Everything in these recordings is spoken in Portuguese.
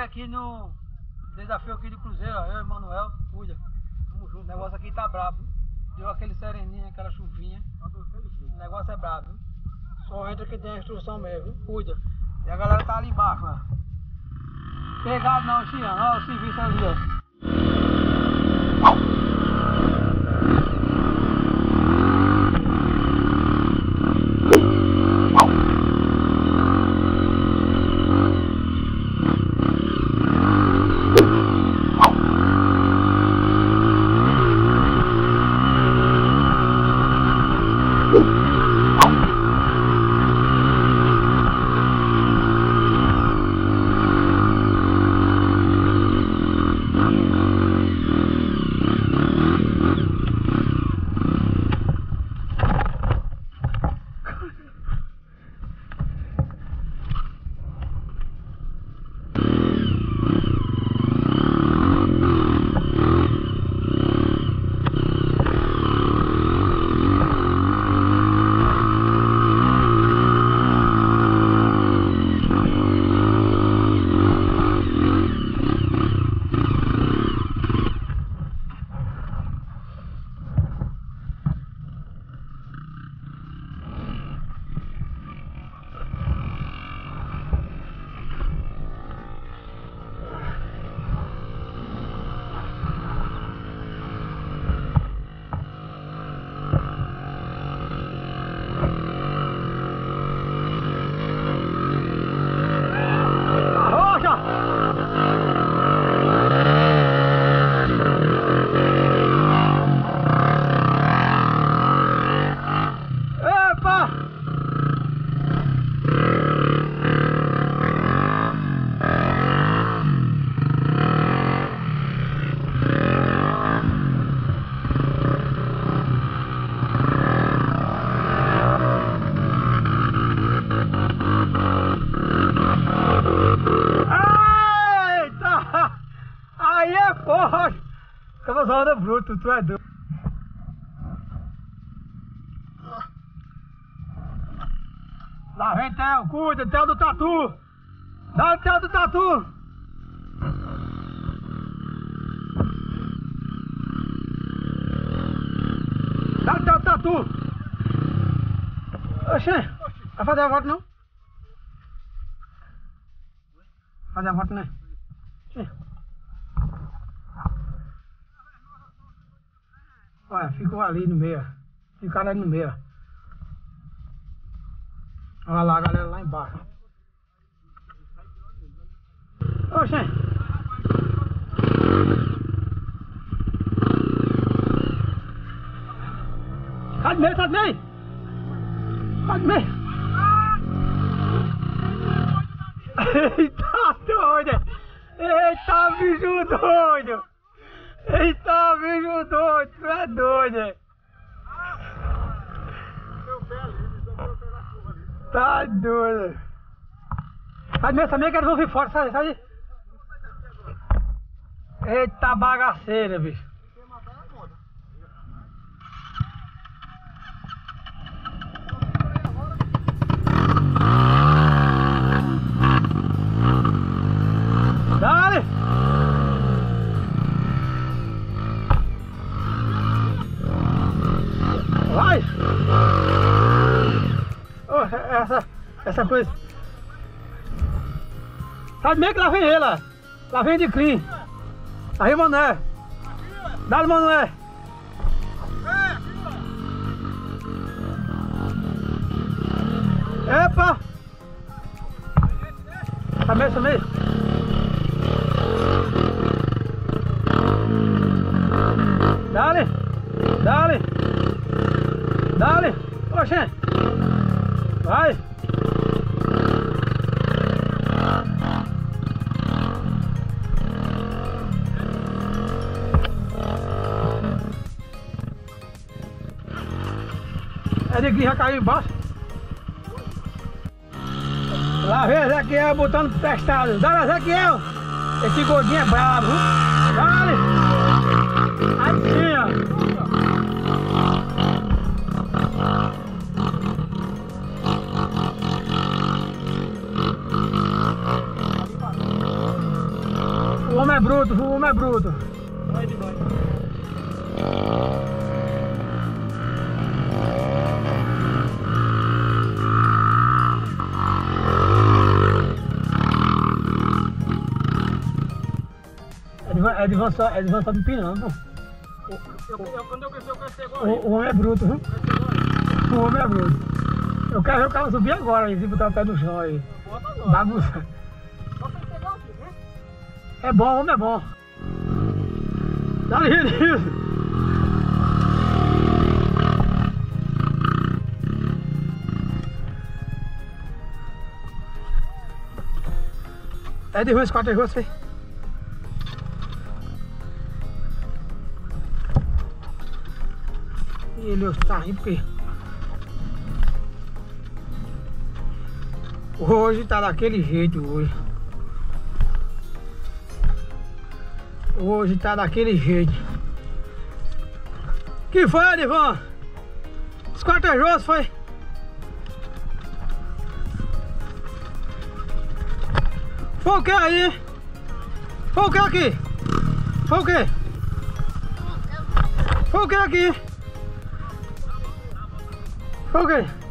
aqui no desafio aqui do Cruzeiro, ó. Eu e Manuel, cuida. Tamo junto. O negócio aqui tá brabo. Deu aquele sereninho, aquela chuvinha. O negócio é brabo. viu? Só entra que tem a instrução mesmo, cuida. E a galera tá ali embaixo, ó. Pegado não, Chiano. Olha o serviço ali, ó. Bruto, tu é doido. Lá vem Theo, cuida, Theo do Tatu! Dá o Theo do Tatu! Dá o Theo do Tatu! Oxê, vai fazer a volta não? Fazer a volta né? Oxê. Olha, ficou ali no meio. Ficaram ali no meio. Olha lá a galera lá embaixo. Oxê. Sai do meio, sai do meio. Sai do meio. Eita doido. Eita bicho doido. Eita bicho doido. Tu é doido. Tá doido. Sai meio, sai meio que eles vão vir fora. Sai, sai. Eita bagaceira, bicho. Vai! Oh, essa, essa coisa. Sabe meio que lá vem ele, ó. Lá vem de clean. Aí, Mané. Dá-lhe, Mané. Epa! Tá meio, tá. Dale, dale, dale, oxe, vai. É de que já caiu embaixo. Lá vem Ezequiel botando testado. Dale, Ezequiel. Esse gordinho é brabo. Dale. Aí sim, ó. Bruto, o homem é bruto. Vai de vai. É de van só, é de van só empinando. Eu, eu, quando eu crescer, eu ser igual O, o homem é bruto, viu? O homem é bruto. Eu quero ver o cara subir agora aí, se botar o pé no chão aí. Bota agora. Bagunça. É bom, homem é bom. Dá ligeiro. É de rua, esse quarto de rua. E ele está rindo porque hoje tá daquele jeito hoje. Hoje tá daquele jeito. Que foi, Adivan? Esquartejou, foi? Foi o que aí? Foi o que aqui? Foi o que? Foi o que aqui? Foi o que?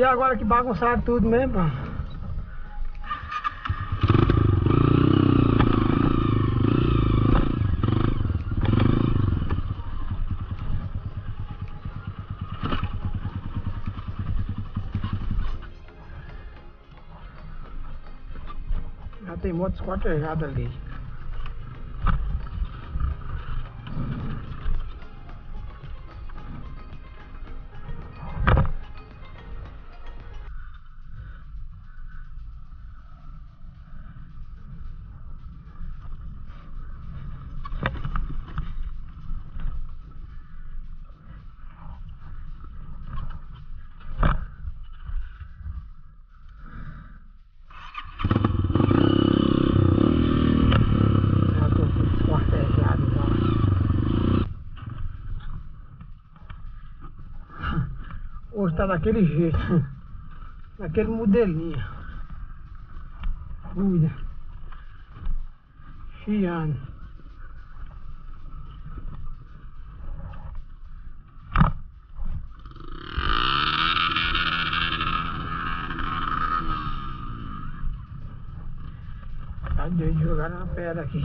E agora que bagunçaram tudo mesmo. Já tem moto esquartejada ali. Tá daquele jeito. Daquele modelinho. Cuida. Chiando. Tá doido de jogar na pedra aqui.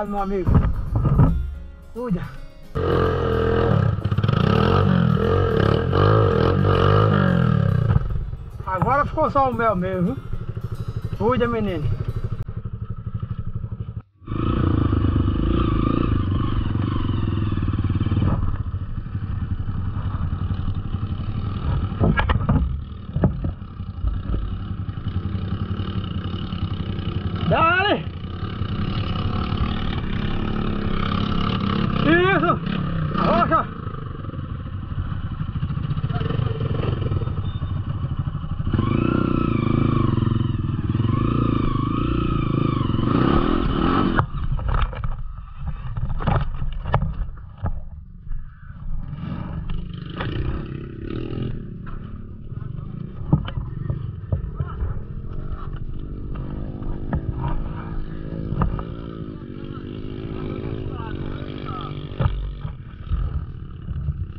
Cuidado, meu amigo. Cuida. Agora ficou só o mel mesmo. Cuida, menino. Dale! Isso! Arrocha!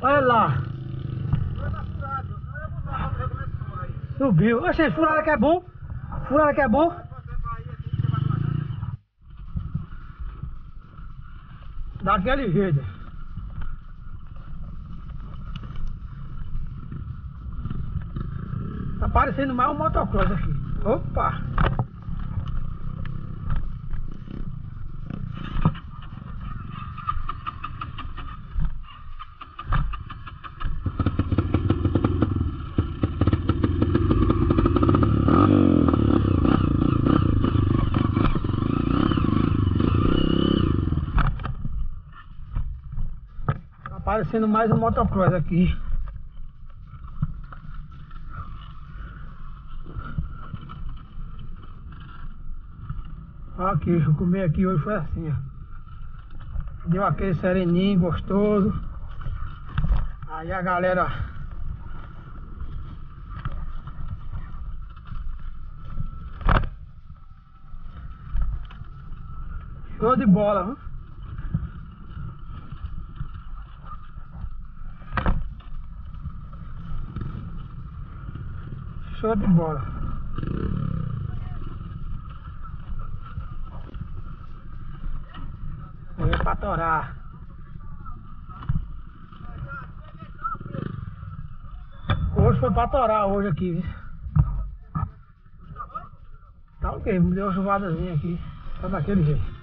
Olha lá! Subiu. Oxe, furada que é bom. Furada que é bom. Daquele jeito. Tá parecendo mais um motocross aqui. Opa! Parecendo mais um motocross aqui. Aqui, eu comi aqui hoje foi assim, ó. Deu aquele sereninho gostoso. Aí a galera. Show de bola, viu? Show de bola. Foi pra torar. Hoje foi pra torar hoje aqui, viu? Tá ok, me deu uma chuvadazinha aqui. Tá daquele jeito.